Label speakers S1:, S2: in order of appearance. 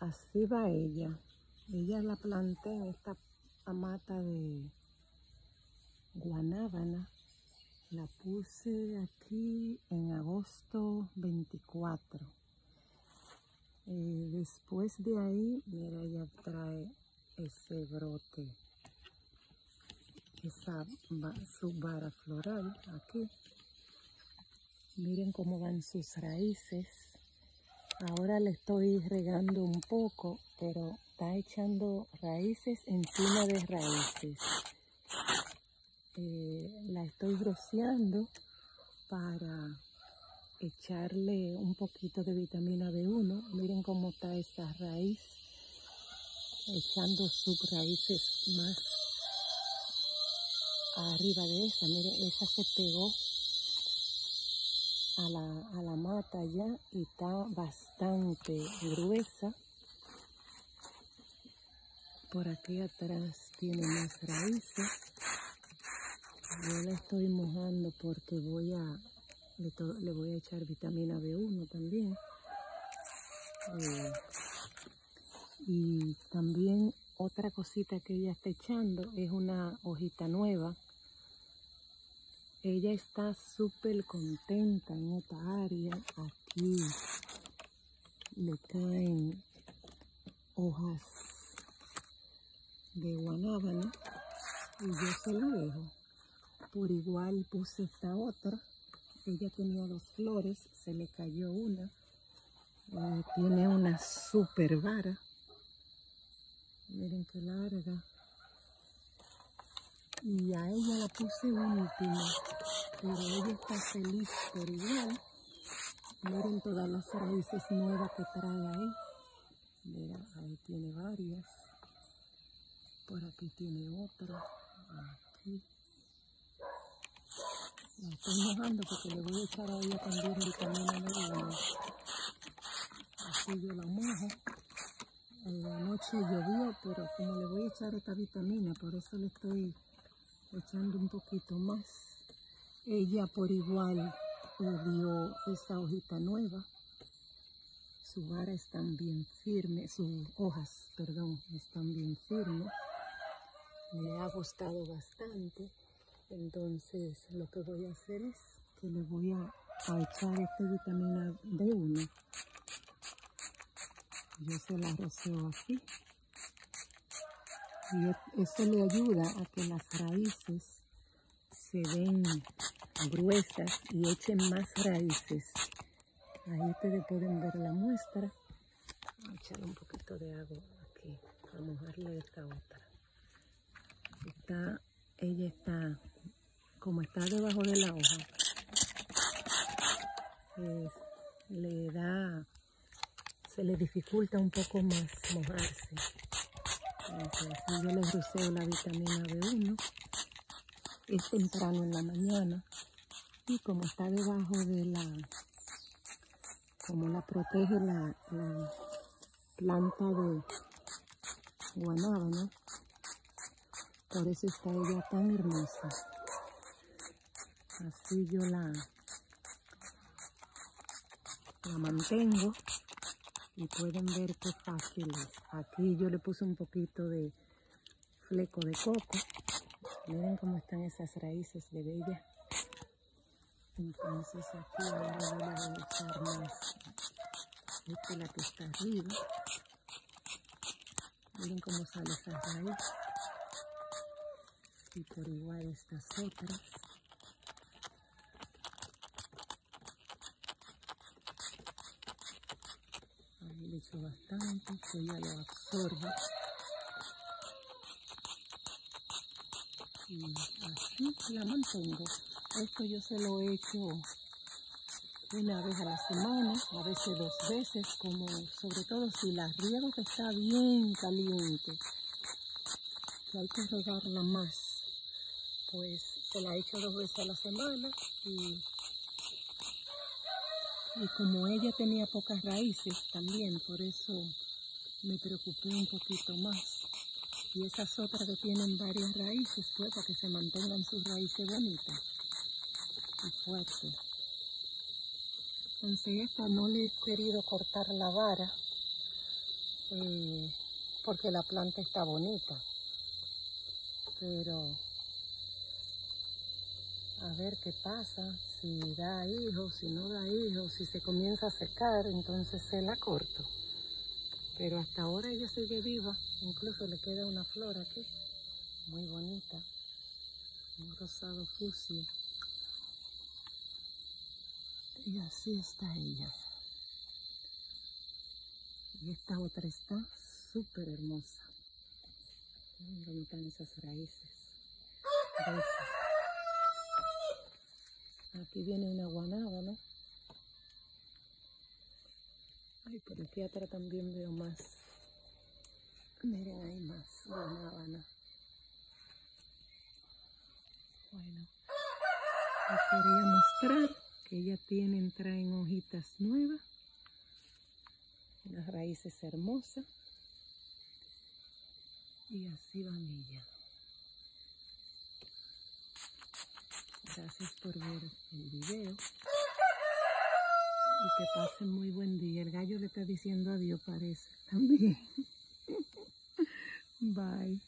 S1: así va ella. Ella la planté en esta mata de guanábana. La puse aquí en agosto 24. Eh, después de ahí, mira, ella trae ese brote, esa su vara floral aquí. Miren cómo van sus raíces. Ahora le estoy regando un poco, pero está echando raíces encima de raíces. Eh, la estoy rociando para echarle un poquito de vitamina B1. Miren cómo está esa raíz, echando subraíces más arriba de esa. Miren, esa se pegó a la, a la mata ya y está bastante gruesa. Por aquí atrás tiene más raíces. Yo la estoy mojando porque voy a le, voy a echar vitamina B1 también. Eh, y también otra cosita que ella está echando es una hojita nueva. Ella está súper contenta en esta área. Aquí le caen hojas de guanábana y yo se la dejo. Por igual puse esta otra. Ella tenía dos flores, se le cayó una. Eh, tiene una super vara. Miren qué larga. Y a ella la puse última, pero ella está feliz por igual. Miren todas las raíces nuevas que trae ahí. Mira, ahí tiene varias. Por aquí tiene otra. Aquí. La estoy mojando porque le voy a echar a ella también vitamina B1. Así yo la mojo. La noche llovió, pero como le voy a echar esta vitamina, por eso le estoy echando un poquito más. Ella por igual dio esa hojita nueva. Su vara están bien firme, sus hojas, perdón, están bien firmes. Me ha gustado bastante. Entonces lo que voy a hacer es que le voy a, echar esta vitamina B1. Yo se la roceo así. Y eso le ayuda a que las raíces se den gruesas y echen más raíces. Ahí ustedes pueden ver la muestra. Voy a echar un poquito de agua aquí a mojarle esta otra. Está, ella está, como está debajo de la hoja, eh, le da, se le dificulta un poco más mojarse. Yo le roceo la vitamina B1. Es temprano en la mañana. Y como está debajo de la, como la protege la, la planta de guanábana, por eso está ella tan hermosa. Así yo la, la mantengo y pueden ver qué fácil es. Aquí yo le puse un poquito de fleco de coco. Miren cómo están esas raíces de bella. Entonces aquí ahora voy a echar más. Esta es la que está arriba. Miren cómo sale esa raíz. Y por igual estas otras. Bastante, que ella lo absorba. Y así la mantengo. Esto yo se lo he hecho una vez a la semana, a veces dos veces, como sobre todo si la riego que está bien caliente, que hay que regarla más, pues se la he hecho dos veces a la semana y, y como ella tenía pocas raíces también, por eso me preocupé un poquito más. Y esas otras que tienen varias raíces, pues para que se mantengan sus raíces bonitas y fuertes. Entonces esta no le he querido cortar la vara eh, porque la planta está bonita. Pero a ver qué pasa, si da hijos, si no da hijos, si se comienza a secar, entonces se la corto. Pero hasta ahora ella sigue viva, incluso le queda una flor aquí, muy bonita, un rosado fucsia. Y así está ella. Y esta otra está súper hermosa. Miren cómo están esas raíces. Aquí viene una guanábana. Ay, por aquí atrás también veo más. Miren, hay más guanábana. Bueno, les quería mostrar que ella tiene, traen hojitas nuevas, unas raíces hermosas. Y así van ellas. Gracias por ver el video. Y que pasen muy buen día. El gallo le está diciendo adiós, parece. También. Bye.